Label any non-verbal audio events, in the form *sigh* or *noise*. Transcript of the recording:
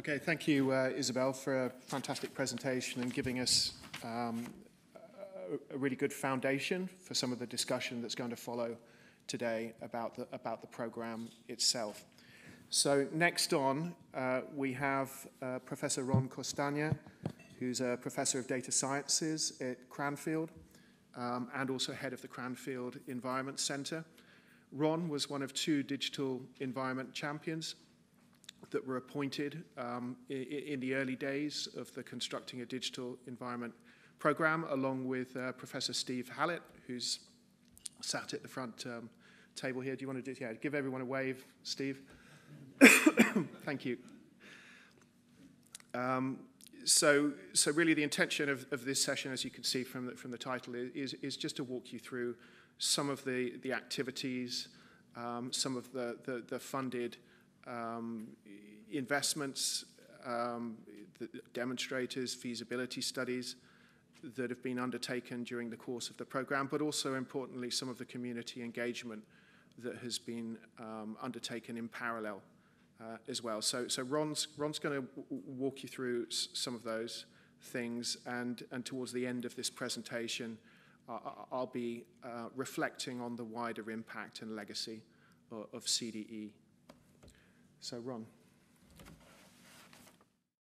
Okay, thank you, uh, Isabel, for a fantastic presentation and giving us um, a, really good foundation for some of the discussion that's going to follow today about the, about the program itself. So next on, uh, we have uh, Professor Ron Corstanje, who's a professor of data sciences at Cranfield um, and also head of the Cranfield Environment Center. Ron was one of two digital environment champions that were appointed um, in, the early days of the Constructing a Digital Environment program, along with uh, Professor Steve Hallett, who's sat at the front um, table here. Do you want to do, yeah, give everyone a wave, Steve? *coughs* Thank you. Um, so, so really the intention of, of this session, as you can see from the, from the title, is, is just to walk you through some of the, the activities, um, some of the, the, the funded um, investments, um, demonstrators, feasibility studies that have been undertaken during the course of the program, but also importantly some of the community engagement that has been um, undertaken in parallel uh, as well. So, so Ron's, Ron's going to walk you through some of those things, and, and towards the end of this presentation, uh, I'll be uh, reflecting on the wider impact and legacy of, of CDE. So, Ron.